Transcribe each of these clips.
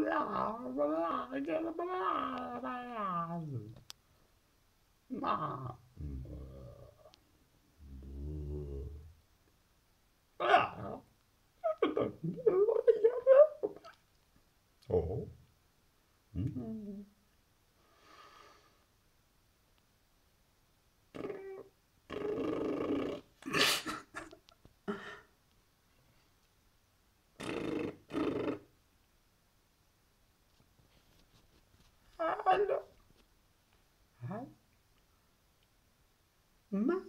那，啊，哦，嗯。Mama.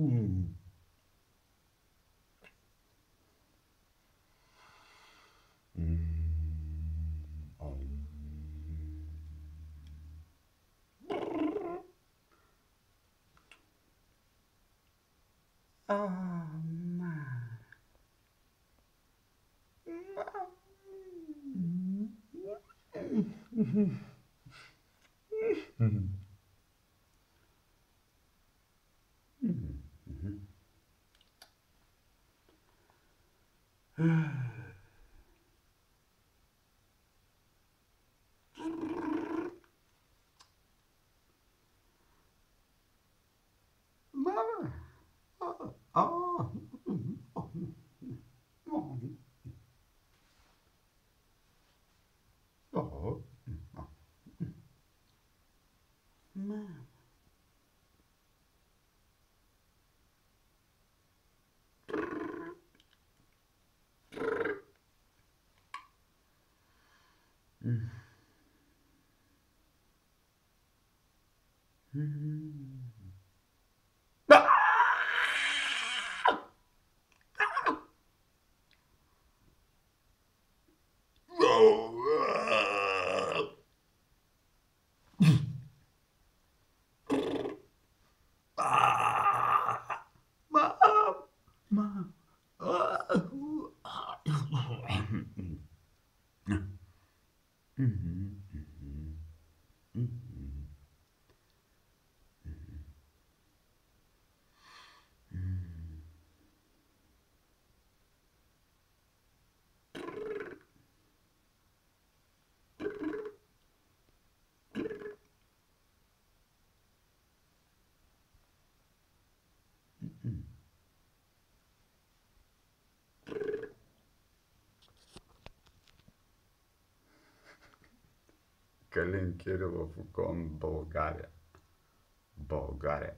음. 음. 아. 아. Mama. Mama. Mom. Калин Кирилов, Окон, България. България.